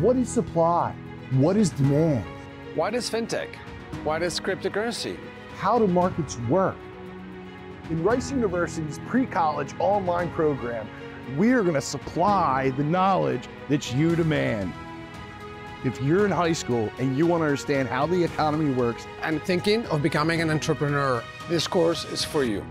What is supply? What is demand? Why does fintech? Why does cryptocurrency? How do markets work? In Rice University's pre-college online program, we are going to supply the knowledge that you demand. If you're in high school and you want to understand how the economy works and thinking of becoming an entrepreneur, this course is for you.